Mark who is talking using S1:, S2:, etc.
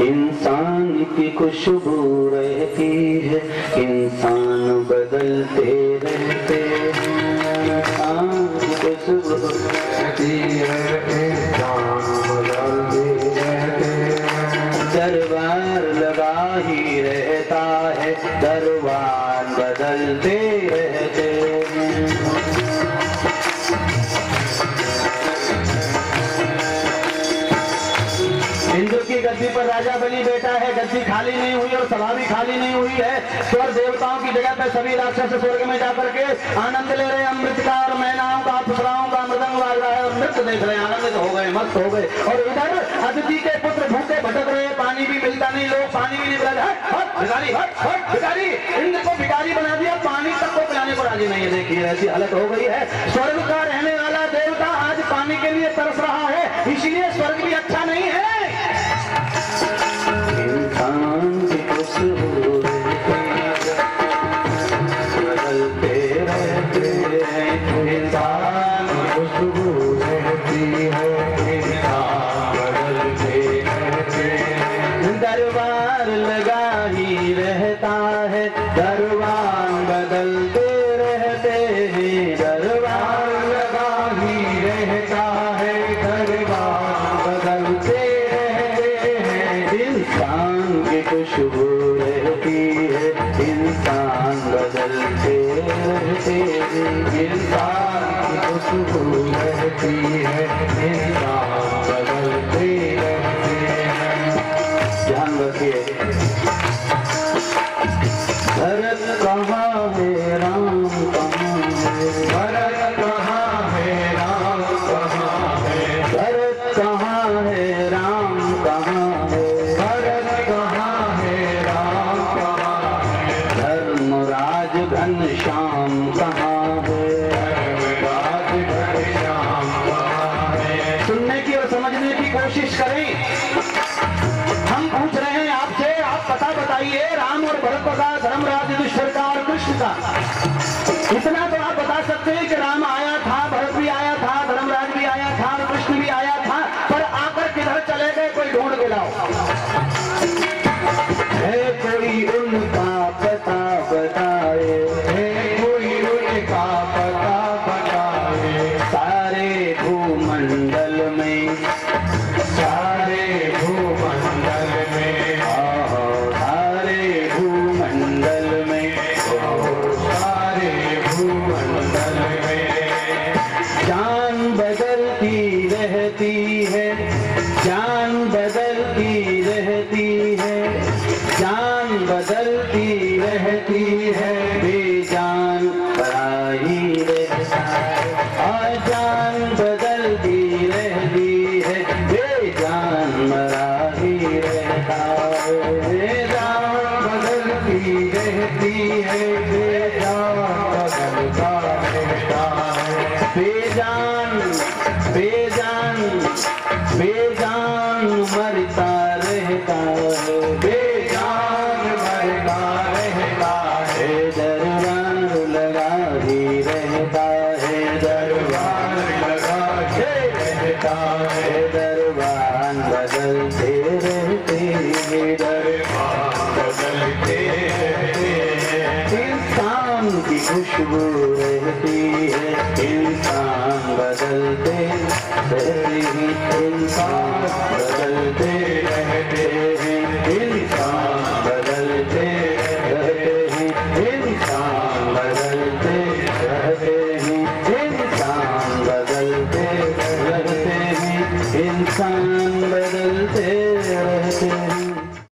S1: इंसान की खुशबू रहती है, इंसान बदलते रहते खुशबू
S2: रहती है।
S1: दरबार लगा ही रहता है, दरबार बदलते रहते राजा बलि बैठा है, गद्दी खाली नहीं हुई और सभा भी खाली नहीं हुई है। स्वर देवताओं की जगह पे सभी राक्षस स्वर्ग में जाकर के आनंद ले रहे अमृत का और मैनाओं का अप्सराओं का मृदंग बाज रहा है और देख रहे आनंदित हो गए, मस्त हो गए। और इधर अदिति के पुत्र भूखे भटक रहे हैं, पानी भी मिलता नहीं, लोग पानी भी नहीं हट भिखारी भिखारी। इंद्र को भिखारी बना दिया, पानी तक को पिलाने को राज़ी नहीं है। देखिए, ऐसी हालत हो गई है। स्वर्ग का रहने वाला देवता आज पानी के लिए तरस रहा है, इसीलिए दरबार बदलते रहते हैं, दरबार
S2: लगा ही रहता है, दरबार
S1: बदलते रहते हैं। इंसान की खुशबू रहती है, इंसान बदलते रहते हैं।
S2: इंसान की खुशबू रहती है, इंसान है
S1: कहाँ है? सुनने की और समझने की कोशिश करें। हम पूछ रहे हैं आपसे, आप पता बताइए, राम और भरत का धर्मराज युधिष्ठिर का और कृष्ण का। इतना तो आप बता सकते हैं कि रहती है, जान बदलती रहती है, जान बदलती रहती है, बेजान पराई रहता है, और रहते
S2: बदलते
S1: इंसान की खुशबू रहती है इंसान बदलते इंसान बदलते